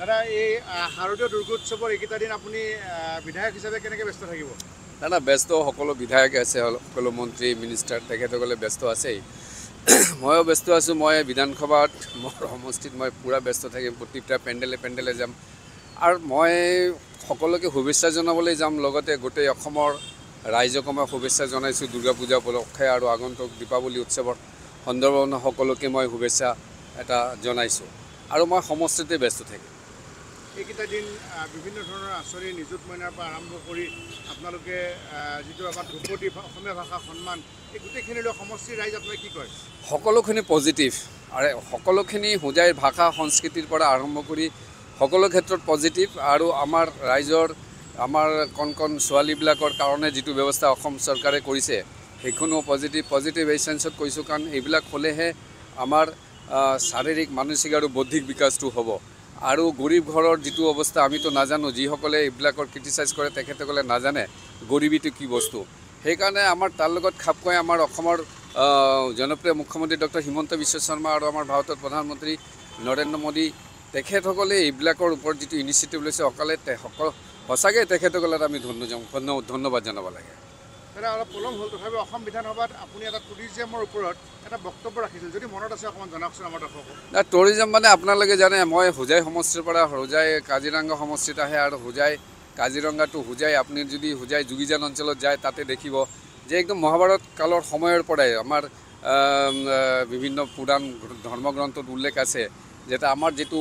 দাদা এই আহ, শাৰদীয় দুৰ্গোৎসৱৰ এইকেইটা দিন আপুনি বিধায়ক হিচাপে কেনেকৈ ব্যস্ত থাকিব? না ব্যস্ত সকলো বিধায়ক আছে সকলো মন্ত্ৰী মিনিষ্টাৰ তেখেতসকলে ব্যস্ত আছেই। ময়ো ব্যস্ত আছোঁ মই বিধানসভাত মোৰ সমষ্টিত মই পূৰা ব্যস্ত থাকিম প্ৰতিটা পেণ্ডেলে পেণ্ডেলে যাম। আৰু মই সকলোকে শুভেচ্ছা জনাবলৈ যাম লগতে গোটেই অসমৰ ৰাইজক মই শুভেচ্ছা জনাইছোঁ দুৰ্গা পূজা উপলক্ষে আৰু আগন্তুক দীপাৱলী উৎসৱৰ সন্দৰ্ভত সকলোকে মই শুভেচ্ছা এটা জনাইছোঁ। আৰু মই সমষ্টিতে ব্যস্ত থাকিম। এইকেইটা দিন বিভিন্ন ধৰণৰ আঁচনি নিযুত মইনাৰ পৰা আৰম্ভ কৰি আপোনালোকে যিটো আমাৰ ধ্ৰুপদী অসমীয়া ভাষা সন্মান এই গোটেইখিনিলৈ সমষ্টিৰ ৰাইজ আপোনাক কি কয়? সকলোখিনি পজিটিভ। আৰু সকলোখিনি হোজাইৰ ভাষা সংস্কৃতিৰ পৰা আৰম্ভ কৰি সকলো ক্ষেত্ৰত পজিটিভ আৰু আমাৰ ৰাইজৰ আমাৰ কণ কণ ছোৱালীবিলাকৰ কাৰণে যিটো ব্যৱস্থা অসম চৰকাৰে কৰিছে সেইখনো পজিটিভ পজিটিভ এই চেঞ্চত কৈছোঁ। কাৰণ এইবিলাক হ'লেহে আমাৰ শাৰীৰিক মানসিক আৰু বৌদ্ধিক বিকাশটো হ'ব। আৰু গৰীব ঘৰৰ যিটো অৱস্থা আমিতো নাজানো যিসকলে এইবিলাকৰ ক্ৰিটিচাইজ কৰে তেখেতসকলে নাজানে গৰীবীটো কি বস্তু। সেইকাৰণে আমাৰ তাৰ লগত খাপ খুৱাই আমাৰ অসমৰ জনপ্ৰিয় মুখ্যমন্ত্ৰী ডক্টৰ হিমন্ত বিশ্ব শৰ্মা আৰু আমাৰ ভাৰতৰ প্ৰধানমন্ত্ৰী নৰেন্দ্ৰ মোদী তেখেতসকলে এইবিলাকৰ ওপৰত যিটো ইনিচিয়েটিভ লৈছে অকলে সঁচাকৈ তেখেতসকলক আমি ধন্য- ধন্যবাদ জনাব লাগে। দাদা অলপ পলম হ'ল। তথাপিও অসম বিধানসভাত আপুনি এটা টুৰিজিয়ামৰ ওপৰত এটা বক্তব্য ৰাখিছিল। যদি মনত আছে অকণমান জনাওকচোন আমাৰ দৰ্শকক। না টুৰিজম মানে আপোনালোকে জানে মই হোজাই সমষ্টিৰ পৰা হোজাই কাজিৰঙা সমষ্টিত আহে আৰু হোজাই কাজিৰঙাটো হোজাই আপুনি যদি হোজাই যোগীজান অঞ্চলত যায় তাতে দেখিব যে একদম মহাভাৰত কালৰ সময়ৰ পৰাই আমাৰ বিভিন্ন পুৰাণ ধৰ্মগ্ৰন্থত উল্লেখ আছে যে আমাৰ যিটো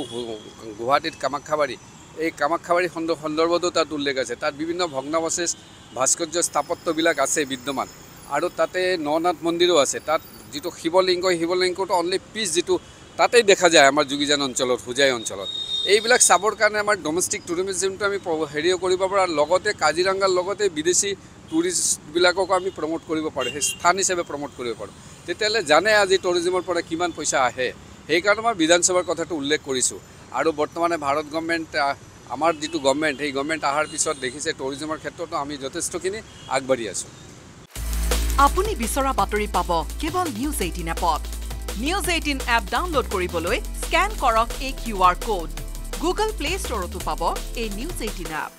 গুৱাহাটীত কামাখ্যাবাৰী এই কামাখ্যাবাৰী সন্দ সন্দৰ্ভতো তাত উল্লেখ আছে। তাত বিভিন্ন ভগ্নাৱশেষ ভাস্কৰ্য স্থাপত্যবিলাক আছে বিদ্যমান। আৰু তাতে ননাথ মন্দিৰো আছে। তাত যিটো শিৱলিংগ শিৱলিংগটো অনলি পিচ যিটো তাতেই দেখা যায় আমাৰ যোগীজান অঞ্চলত হোজাই অঞ্চলত। এইবিলাক চাবৰ কাৰণে আমাৰ ডমেষ্টিক টুৰিজিমটো আমি হেৰিও কৰিব পাৰোঁ আৰু লগতে কাজিৰঙাৰ লগতে বিদেশী টুৰিষ্টবিলাককো আমি প্ৰমোট কৰিব পাৰোঁ। সেই স্থান হিচাপে প্ৰমোট কৰিব পাৰোঁ। তেতিয়াহ'লে জানে আজি টুৰিজিমৰ পৰা কিমান পইচা আহে। সেইকাৰণে মই বিধানসভাৰ কথাটো উল্লেখ কৰিছোঁ। আৰু বৰ্তমানে ভাৰত গভৰ্ণমেণ্ট আহ, আমাৰ যিটো গভৰ্ণমেণ্ট সেই গভৰ্ণমেণ্ট অহাৰ পিছত দেখিছে টুৰিজিমৰ ক্ষেত্ৰতো আমি যথেষ্টখিনি আগবাঢ়ি আছোঁ। আপুনি বিচৰা বাতৰি পাব কেৱল নিউজ এইটিন এপত। নিউজ এইটিন এপ ডাউনলোড কৰিবলৈ স্কেন কৰক এই Q R code Google Play ষ্টৰতো পাব এই নিউজ এইটিন এপ